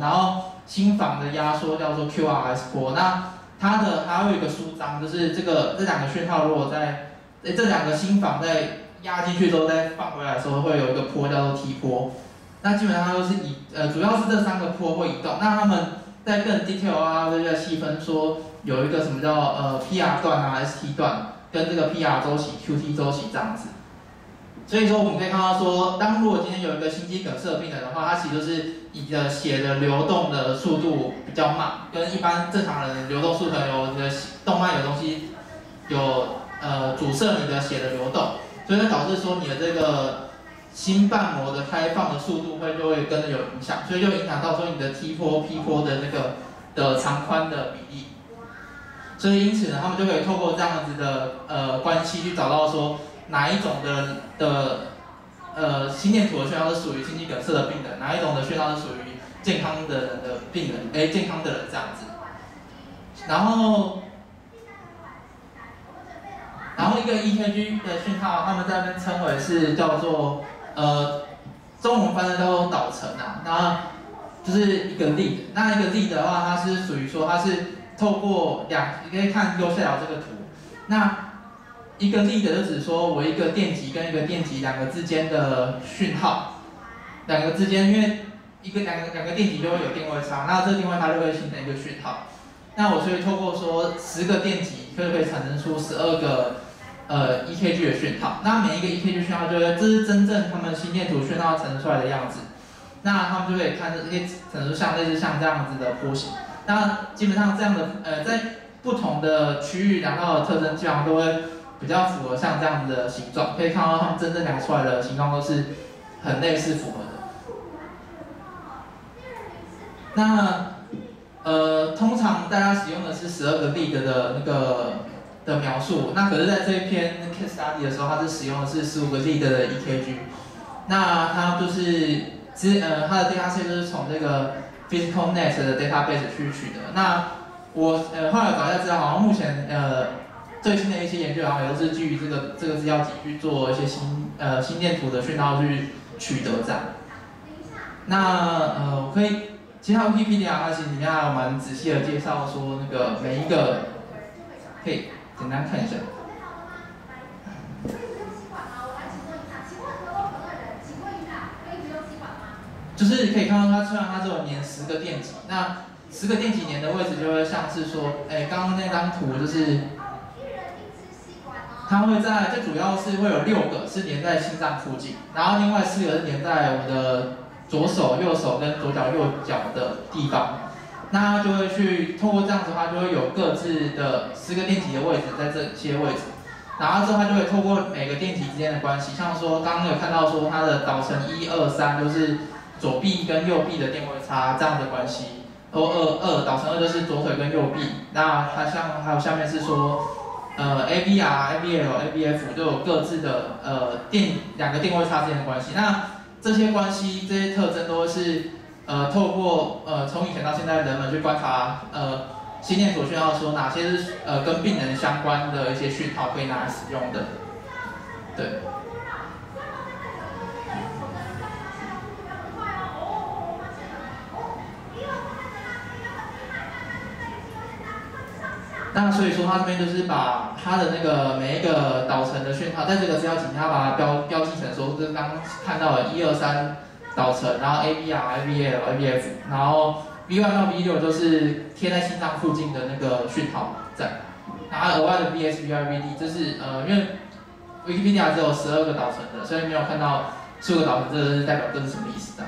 然后心房的压缩叫做 QRS 波。那它的还有一个舒张，就是这个这两个讯号如果在诶这两个心房在压进去之后再放回来的时候，会有一个波叫做 T 波。那基本上都是以呃主要是这三个波会移动。那他们在更 detail 啊，就在细分说有一个什么叫呃 PR 段啊 ST 段跟这个 PR 周期 QT 周期这样子。所以说我们可以看到说，当如果今天有一个心肌梗塞病人的话，他其实就是你的血的流动的速度比较慢，跟一般正常人流动速度有你的动脉有东西有呃阻塞你的血的流动，所以导致说你的这个心瓣膜的开放的速度会就会跟着有影响，所以就影响到说你的 T 波 P 波的那个的长宽的比例。所以因此呢，他们就可以透过这样子的呃关系去找到说。哪一种的的呃心电图的讯号是属于心肌梗塞的病人，哪一种的讯号是属于健康的人的病人，哎，健康的人这样子。然后，然后一个 EKG 的讯号，他们在那边称为是叫做呃中文翻译叫做导程啊，那就是一个 lead。那一个 lead 的话，它是属于说它是透过两，你可以看右下角这个图，那。一个 lead 就指说我一个电极跟一个电极两个之间的讯号，两个之间因为一个两个两个电极就会有电位差，那这个电位差就会形成一个讯号。那我所以透过说十个电极就可以产生出十二个呃 EKG 的讯号。那每一个 EKG 讯号就是这是真正他们心电图讯号产生出来的样子。那他们就可以看这些产生像类似像这样子的波形。那基本上这样的呃在不同的区域两道的特征基本上都会。比较符合像这样的形状，可以看到他们真正拿出来的形状都是很类似符合的。那呃，通常大家使用的是十二个 lead 的那个的描述，那可是在这一篇 case study 的时候，它是使用的是十五个 lead 的 EKG。那它就是之呃，它的 data set 就是从这个 PhysicalNet 的 database 去取的。那我呃后来找一下资料，好像目前呃。最新的一些研究，然后也都是基于这个这个资料集去做一些心呃心电图的讯号去取得这样。那呃，我可以，其他 PPT 啊，它其实里面还有蛮仔细的介绍，说那个每一个，可以简单看一下。就是可以看到它，虽然它只有粘十个电极，那十个电极粘的位置就会像是说，哎，刚刚那张图就是。它会在，最主要是会有六个是连在心脏附近，然后另外四个是连在我们的左手、右手跟左脚、右脚的地方。那就会去透过这样子的话，就会有各自的十个电极的位置在这些位置。然后之后它就会透过每个电极之间的关系，像说刚刚有看到说它的导程一二三就是左臂跟右臂的电位差这样的关系，哦二二导程二就是左腿跟右臂。那它像还有下面是说。呃，A B R、A B L、A B F 都有各自的呃定两个定位差之间的关系。那这些关系、这些特征都是呃透过呃从以前到现在人们去观察呃心电所讯号，说哪些是呃跟病人相关的一些讯号可以拿来使用的，对。那所以说，他这边就是把它的那个每一个导程的讯号，在这个资料集，他把它标标记成说，是刚看到的一二三导程，然后 A B R、I B L、A B F，然后 V one 到 V 六就是贴在心脏附近的那个讯号在，然后额外的 V S V I V D，这是呃，因为 Wikipedia 只有十二个导程的，所以没有看到十五个导程，这是代表这是什么意思的？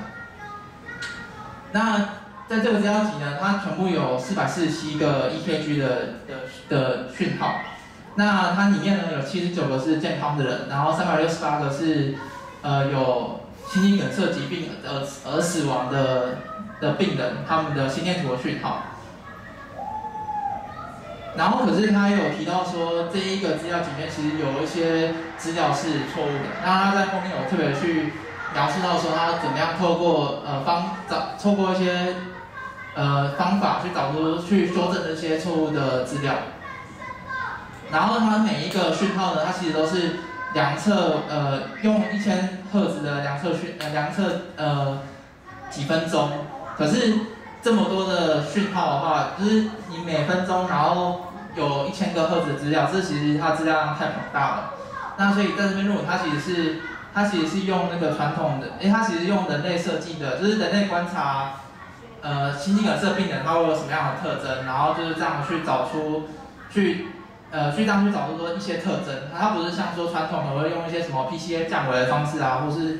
那。在这个资料集呢，它全部有四百四十七个 EKG 的的的讯号，那它里面呢有七十九个是健康的人，然后三百六十八个是呃有心肌梗塞疾病而而死亡的的病人，他们的心电图的讯号。然后可是他有提到说，这一个资料里面其实有一些资料是错误的，那他在后面有特别去描述到说，他怎么样透过呃方找透过一些。呃，方法去找出、去修正这些错误的资料。然后它每一个讯号呢，它其实都是量测，呃，用一千赫兹的量测讯，呃，量测呃几分钟。可是这么多的讯号的话，就是你每分钟然后有一千个赫兹的资料，这其实它资料量太庞大了。那所以在这边，如果它其实是它其实是用那个传统的，哎，它其实用人类设计的，就是人类观察，呃，心肌梗塞病人他会有什么样的特征，然后就是这样去找出，去，呃，去这样去找出说一些特征。它不是像说传统的会用一些什么 PCA 降维的方式啊，或是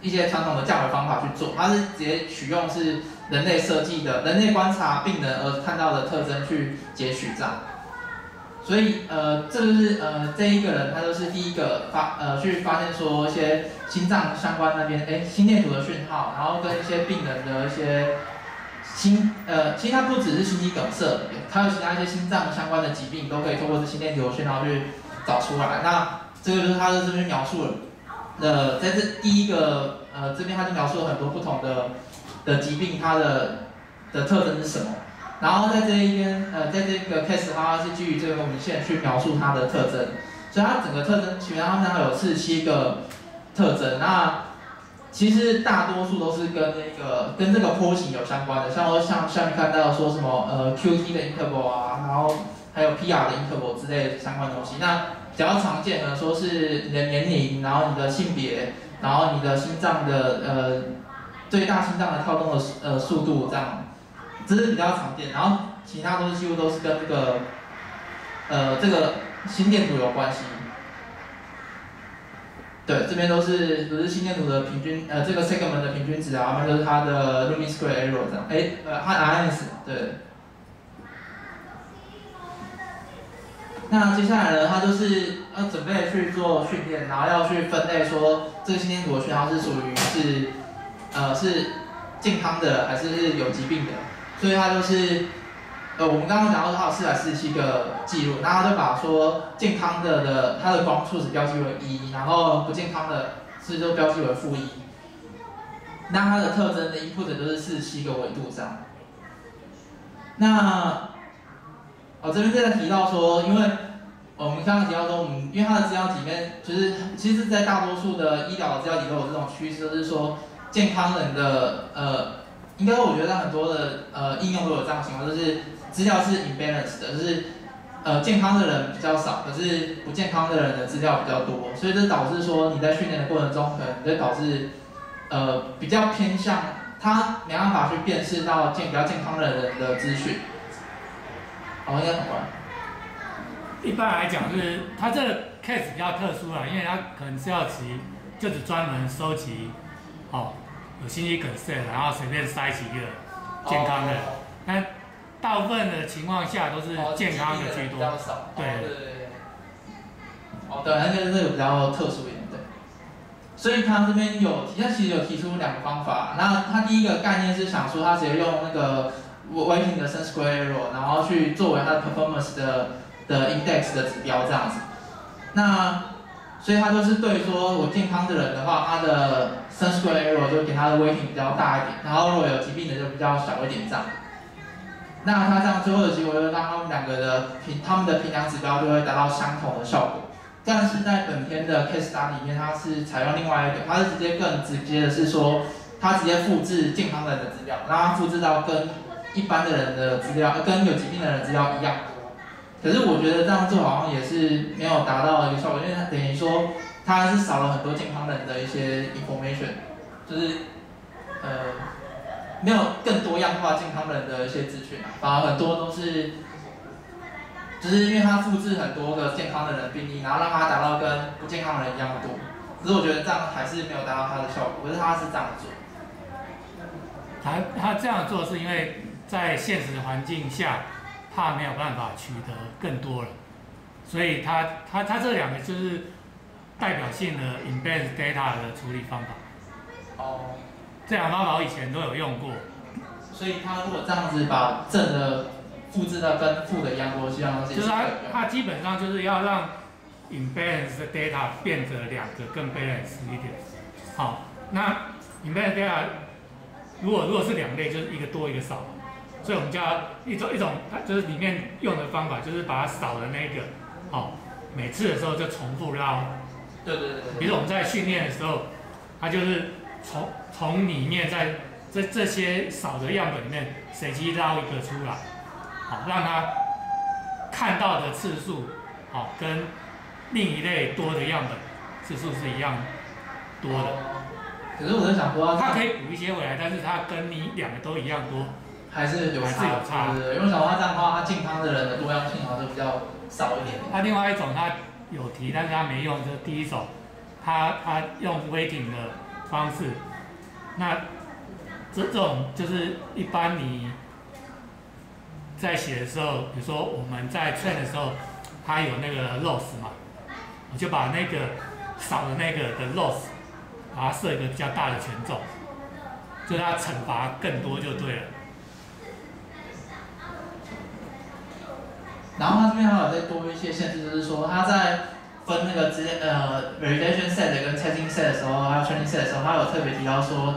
一些传统的降维方法去做，它是直接取用是人类设计的，人类观察病人而看到的特征去截取这样。所以，呃，这就是呃，这一个人他就是第一个发呃去发现说一些心脏相关那边，哎，心电图的讯号，然后跟一些病人的一些心呃，其实它不只是心肌梗塞，还有其他一些心脏相关的疾病都可以通过这心电图的讯号去找出来。那这个就是他的这边描述了，呃，在这第一个呃这边他就描述了很多不同的的疾病，它的的特征是什么。然后在这一边，呃，在这个 case 它是基于这个文献去描述它的特征，所以它整个特征，其实它们有四七个特征。那其实大多数都是跟那个跟这个波形有相关的，像说像下面看到说什么呃 QT 的 interval 啊，然后还有 PR 的 interval 之类相关东西。那比较常见的说是你的年龄，然后你的性别，然后你的心脏的呃最大心脏的跳动的呃速度这样。这是比较常见，然后其他都是几乎都是跟这个，呃，这个心电图有关系。对，这边都是都是心电图的平均，呃，这个 segment 的平均值啊，那就是它的 Rumi square error 这样。哎，呃，它 RS 对。那接下来呢，它就是要准备去做训练，然后要去分类说这个心电图的讯号是属于是，呃，是健康的还是是有疾病的。所以他就是，呃，我们刚刚讲到他有四百四十七个记录，然后他就把说健康的的它的光数值标记为一，然后不健康的是就标记为负一。那它的特征的 input 都是四十七个维度上。那，我这边再提到说，因为我们刚刚提到说，我们因为它的资料里面，就是其实，在大多数的医疗资料里都有这种趋势，就是说健康人的呃。应该我觉得很多的呃应用都有这样情况，就是资料是 imbalance 的，就是呃健康的人比较少，可是不健康的人的资料比较多，所以这导致说你在训练的过程中，可能会导致呃比较偏向，他没办法去辨识到健比较健康的人的资讯。好，应该很快。一般来讲，就是他这个 case 比较特殊啊，因为他可能是要集，就只专门收集，哦。有心肌梗塞，然后随便塞几个健康的，那大部分的情况下都是健康的居多，对对对。哦，对，那个这个比较特殊一点，对。所以他这边有，他其实有提出两个方法。那他第一个概念是想说，他直接用那个 weighting 的 square error，然后去作为他的 performance 的的 index 的指标这样子。那所以他就是对说，我健康的人的话，他的 s square error 就给他的 weighting 比较大一点，然后如果有疾病的就比较小一点这样。那他这样最后的结果就让他们两个的平，他们的平量指标就会达到相同的效果。但是在本篇的 case study 里面，它是采用另外一个，它是直接更直接的是说，它直接复制健康人的资料，让它复制到跟一般的人的资料，跟有疾病的人资料一样。可是我觉得这样做好像也是没有达到一个效果，因为它等于说。它还是少了很多健康人的一些 information，就是呃没有更多样化健康人的一些资讯啊，反而很多都是，就是因为它复制很多个健康的人病例，然后让它达到跟不健康的人一样多，只是我觉得这样还是没有达到它的效果，可是它是这样做。他他这样做是因为在现实环境下，怕没有办法取得更多人，所以他他他这两个就是。代表性的 embed data 的处理方法。哦，这两方法我以前都有用过。所以他如果这样子把正的复制到跟负的一样多，这样就是它它基本上就是要让 embed data 变得两个更 balance 一点。好，那 imbalance data 如果如果是两类，就是一个多一个少，所以我们就要一种一种，它就是里面用的方法就是把它少的那个，好，每次的时候就重复绕。对对对比如我们在训练的时候，它就是从从里面在这这些少的样本里面随机捞一个出来，好，让它看到的次数，好，跟另一类多的样本次数是一样多的。可是我在想说，它可以补一些回来，但是它跟你两个都一样多，还是有还是有差因为小花这样的话，它健康的人的多样性好像就比较少一点。那另外一种它有提，但是它没用，就是第一种，它它用 weighting 的方式，那这种就是一般你在写的时候，比如说我们在 train 的时候，它有那个 loss 嘛，我就把那个少的那个的 loss，把它设一个比较大的权重，就它惩罚更多就对了。然后它这边还有再多一些限制，就是说它在分那个之间呃 validation set 跟 testing set 的时候，还有 training set 的时候，它有特别提到说，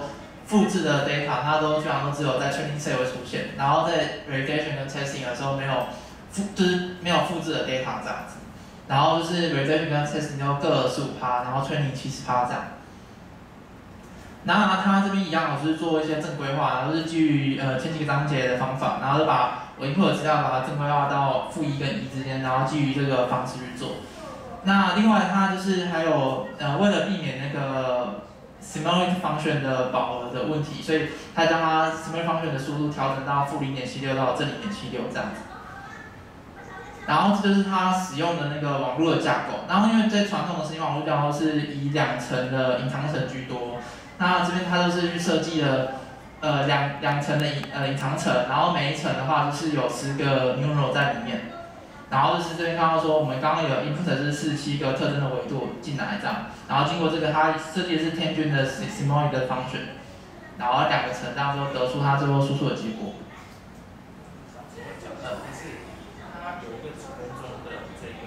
复制的 data 它都基本上都只有在 training set 会出现，然后在 validation 跟 testing 的时候没有复就是没有复制的 data 这样子，然后就是 validation 跟 testing 都各十五趴，然后 training 七十趴这样。然后它这边一样，就是做一些正规化，然后是基于呃前几个章节的方法，然后就把我 input 的资料把它正规化到负一跟一之间，然后基于这个方式去做。那另外它就是还有呃为了避免那个 s i m i l a r function 的饱和的问题，所以它将它 s i m i l a r function 的速度调整到负零点七六到正零点七六这样子。然后这就是它使用的那个网络的架构。然后因为在传统的神经网络架构是以两层的隐藏层居多。那这边它都是去设计了，呃两两层的隐呃隐藏层，然后每一层的话就是有十个 neural 在里面，然后就是这边看到说我们刚刚有 input 是四七个特征的维度进来这样，然后经过这个它设计的是天均的 simoid 的 function，然后两个乘这样之后得出它最后输出的结果。它有个几分钟的这个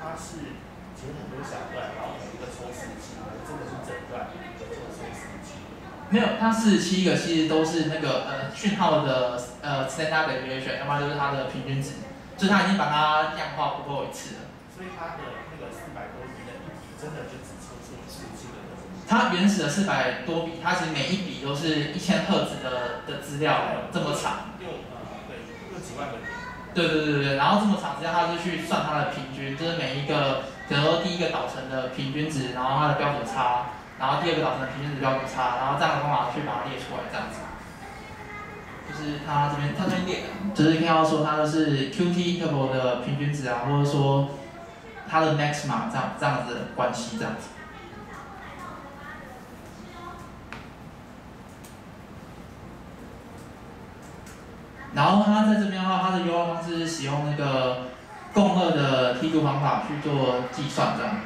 它是其实很多小段，然后每一个抽丝器，这个是整段。没有，它四十七个其实都是那个呃讯号的呃 standard deviation，要么就是它的平均值，就是它已经把它量化不过一次了。所以它的那个四百多笔的一笔，真的就只抽出四十七个它原始的四百多笔，它其实每一笔都是一千赫兹的的资料，这么长。六呃对，六几万个点。对对对对对，然后这么长时间，它是去算它的平均，就是每一个，比如说第一个导程的平均值，然后它的标准差。然后第二个导程的平均值标准差，然后这样的方法去把它列出来，这样子。就是它这边，它这边列，就是看到说它的是 Qt interval 的平均值啊，或者说它的 maxima 这样这样子的关系这样子。然后它在这边的话，它的优化方式是使用那个共轭的梯度方法去做计算这样。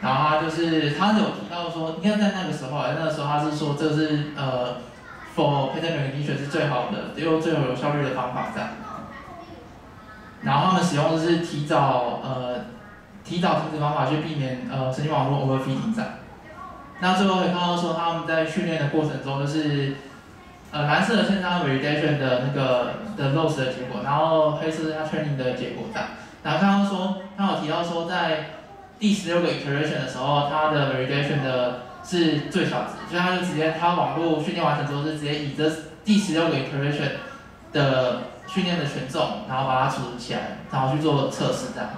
然后他就是他有提到说，应该在那个时候，那个时候他是说这是呃，for 佩戴美丽水是最好的，又最有效率的方法在。然后他们使用的是提早呃提早停止方法去避免呃神经网络 overfitting 在。那最后可以看到说他们在训练的过程中就是呃蓝色的线上 validation 的那个的 loss 的结果，然后黑色是它 training 的结果在。然后刚刚说他有提到说在第十六个 iteration 的时候，它的 validation 的是最小值，所以它就直接，它网络训练完成之后是直接以这第十六个 iteration 的训练的权重，然后把它储存起来，然后去做测试这样。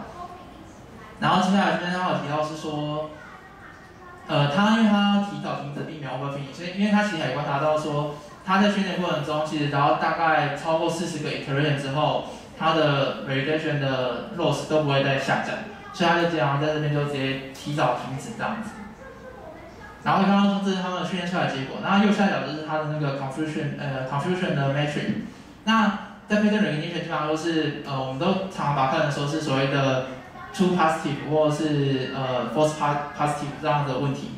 然后接下来这边刚好提到是说，呃，他因为他提早停止避免 overfitting，所以因为他其实也观察到说，他在训练过程中，其实然后大概超过四十个 iteration 之后，它的 validation 的 loss 都不会再下降。所以他就这样在这边就直接提早停止这样子，然后刚刚说这是他们训练出来的结果，那右下角就是它的那个 confusion 呃 confusion 的 metric，那在 pattern recognition 基本上都是呃我们都常常把它看成说是所谓的 true positive 或是呃 false positive 这样的问题，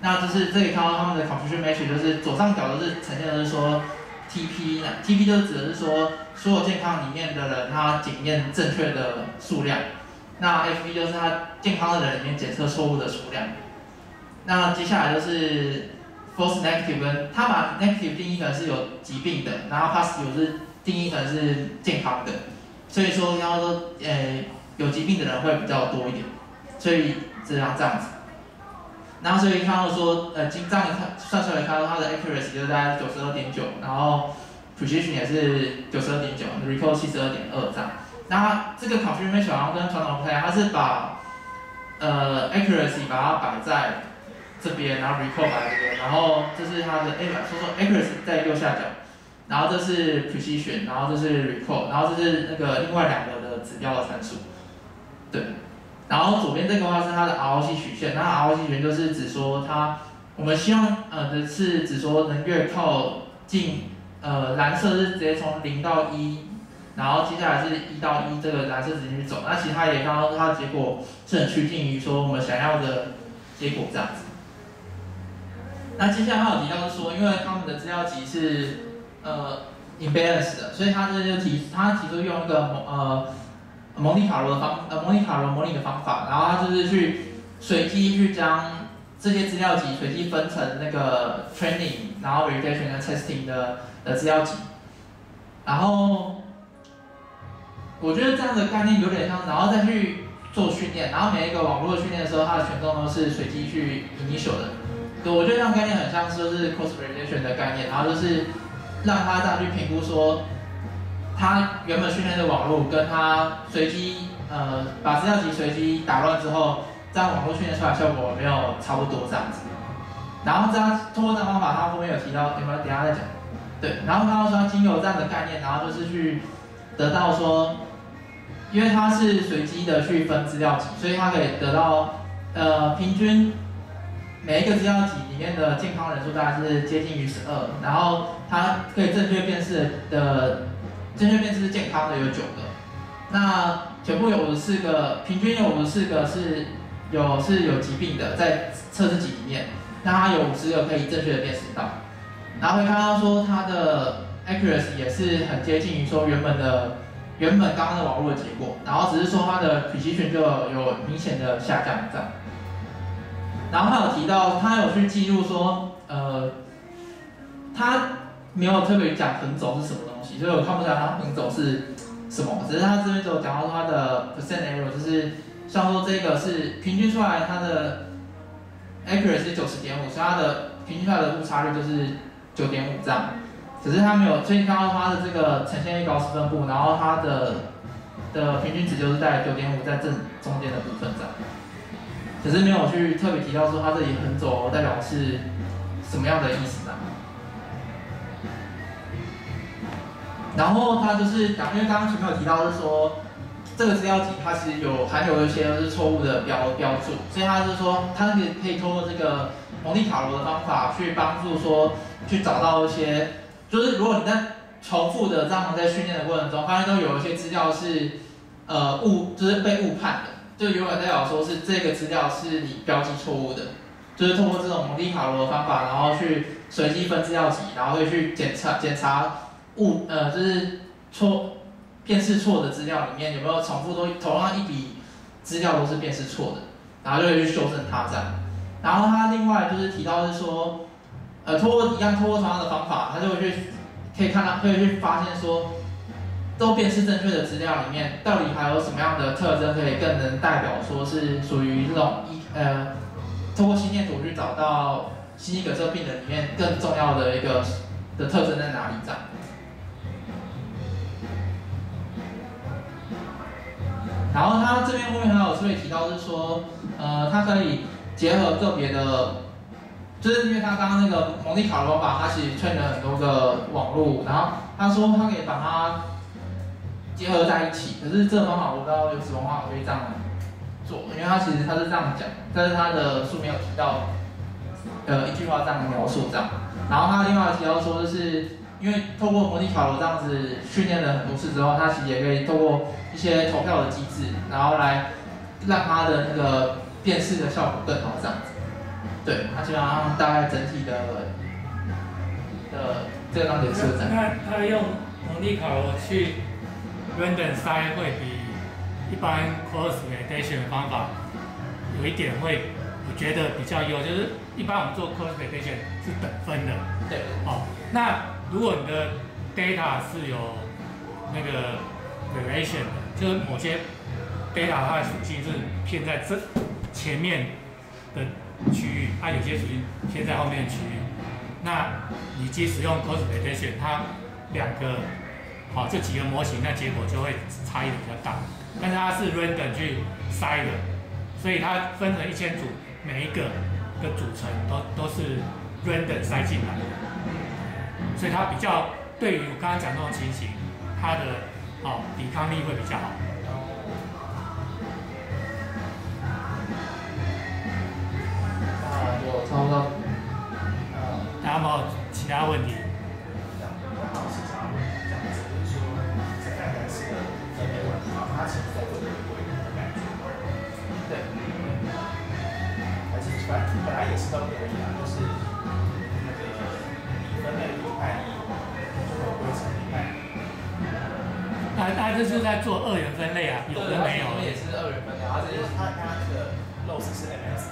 那就是这里看到他们的 confusion metric 就是左上角都是呈现的是说 TP，那 TP 就指的是说所有健康里面的人他检验正确的数量。那 FV 就是他健康的人里面检测错误的数量。那接下来就是 false negative，跟他把 negative 定义成是有疾病的，然后 positive 是定义成是健康的。所以说，然后说，呃，有疾病的人会比较多一点。所以这样这样子。然后所以看到说，呃，经这样看算出来看到它的 accuracy 就大概九十二点九，然后 precision 也是九十二点九，recall 七十二点二这样。那这个 confirmation 好像跟传统不太一样，它是把呃 accuracy 把它摆在这边，然后 recall 这边，然后这是它的，哎，说说 accuracy 在右下角，然后这是 precision，然后这是 recall，然后这是那个另外两个的指标的参数，对。然后左边这个话是它的 ROC 曲线，那 ROC 曲线就是指说它，我们希望呃的是指说能越靠近，呃蓝色是直接从零到一，然后接下来是一到一这个蓝色直接去走，那其他也看到它的结果是很趋近于说我们想要的结果这样子。那接下来他有提到说，因为他们的资料集是呃 imbalance 的，所以他这就提他提出用一个呃。模拟卡罗的方，呃，模拟卡罗模拟的方法，然后他就是去随机去将这些资料集随机分成那个 training，然后 verification 和 testing 的的资料集，然后我觉得这样的概念有点像，然后再去做训练，然后每一个网络训练的时候，它的权重都是随机去 initial 的，对，我觉得这样概念很像说是 cross validation 的概念，然后就是让他这样去评估说。他原本训练的网络跟他随机呃把资料集随机打乱之后，这样网络训练出来效果没有差不多这样子。然后这样通过这方法，他后面有提到，等会？等下再讲。对，然后他说经由这样的概念，然后就是去得到说，因为它是随机的去分资料集，所以它可以得到呃平均每一个资料集里面的健康人数大概是接近于十二，然后它可以正确辨识的。正确辨识健康的有九个，那全部有五十四个，平均有五十四个是有是有疾病的在测试集里面，那它有五十个可以正确的辨识到，然后会看到说它的 accuracy 也是很接近于说原本的原本刚刚的网络的结果，然后只是说它的 precision 就有明显的下降这样，然后他有提到他有去记录说呃他没有特别讲横轴是什么东西。所以我看不出来他横轴是什么，只是他这边就讲到他的 percent error，就是像说这个是平均出来它的 accuracy 是九十点五，所以它的平均出来的误差率就是九点五这样。只是他没有，所以看到他的这个呈现一高斯分布，然后它的的平均值就是在九点五在正中间的部分这样。只是没有去特别提到说它这里横轴代表是什么样的意思呢？然后他就是讲，因为刚刚前面有提到是说，这个资料集它其实有含有一些是错误的标标注，所以他是说，他可以可以通过这个蒙蒂卡罗的方法去帮助说，去找到一些，就是如果你在重复的这样在训练的过程中，发现都有一些资料是呃误，就是被误判的，就永远代表说是这个资料是你标记错误的，就是通过这种蒙蒂卡罗的方法，然后去随机分资料集，然后会去检查检查。误呃就是错辨识错的资料里面有没有重复都同样一笔资料都是辨识错的，然后就会去修正它这样。然后他另外就是提到是说，呃，通过一样通过同样的方法，他就会去可以看到可以去发现说，都辨识正确的资料里面到底还有什么样的特征可以更能代表说是属于这种一呃，通过心电图去找到心肌梗塞病人里面更重要的一个的特征在哪里这样。然后他这边后面还有特别提到是说，呃，它可以结合个别的，就是因为他刚刚那个蒙蒂卡罗方法，它其实串了很多个网络，然后他说他可以把它结合在一起。可是这个方法我不知道有什么方法可以这样做，因为他其实他是这样讲，但是他的书没有提到，呃，一句话这样描述这样。然后他另外提到说，就是因为透过蒙蒂卡罗这样子训练了很多次之后，他其实也可以透过。一些投票的机制，然后来让它的那个辨识的效果更好，这样子。对，它基本上大概整体的的这个当点设置。那它用蒙地卡罗去 random 筛会比一般 cross validation 的方法有一点会，我觉得比较优，就是一般我们做 cross validation 是等分的。对。好，那如果你的 data 是有那个 relation 的。就是某些 data 它的属性是偏在这前面的区域，它有些属性偏在后面的区域。那你即使用 classification，它两个好这几个模型，那结果就会差异比较大。但是它是 random 去筛的，所以它分成一千组，每一个的组成都都是 random 筛进来的，所以它比较对于我刚刚讲那种情形，它的哦抵抗力会比较好。那就差不多。呃，大家有没有其他问题？也是都可以啊，就是那个分类一派一，就会成一派一。那那这是在做二元分类啊，有的没有。也是二元分类，它它只是只是它它那个 loss 是 MS，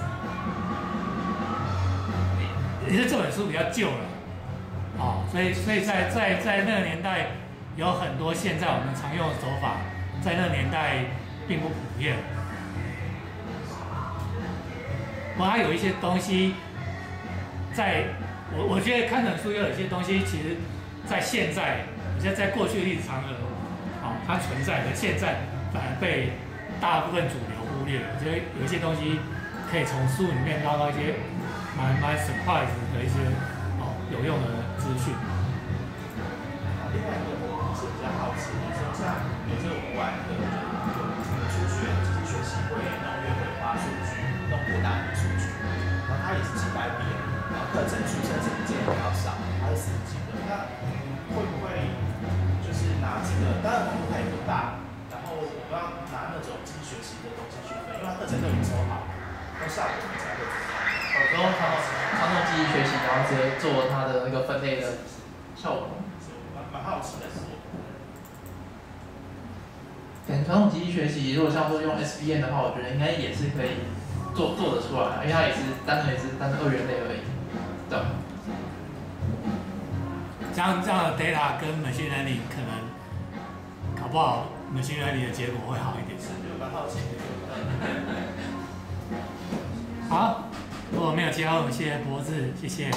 也是这本书比较旧了，哦，所以所以在在在那个年代，有很多现在我们常用的手法，在那个年代并不普遍。不过它有一些东西，在我我觉得看本书有一些东西，其实在现在，我觉得在过去的历史长河，哦，它存在的，现在反而被大部分主流忽略了。我觉得有一些东西可以从书里面捞到一些蛮蛮 surprise 的一些哦有用的资讯。另外一个我是比较好奇，你说像有些我们玩的，就是初学机器学习会弄月尾花数据，弄扩大，后它也是几百笔，然后课程学生是件比较少，它是四级的，那会不会就是拿这个，当然网络它也不大，然后我们要拿那种机器学习的东西去分，因为它课程都已经收好，那效果你才会知道。有时候他们他用记忆学习，然后直接做它的那个分类的效果。蛮蛮好奇的是，可能传统机器学习，如果像说用 SVN 的话，我觉得应该也是可以做做得出来，因为它也是单纯也是单纯二元类而已，对吧？这样这样的 data 跟 machine learning 可能搞不好 machine learning 的结果会好一点。是就蛮好奇的。好，如果没有其他问题，谢谢博士，谢谢。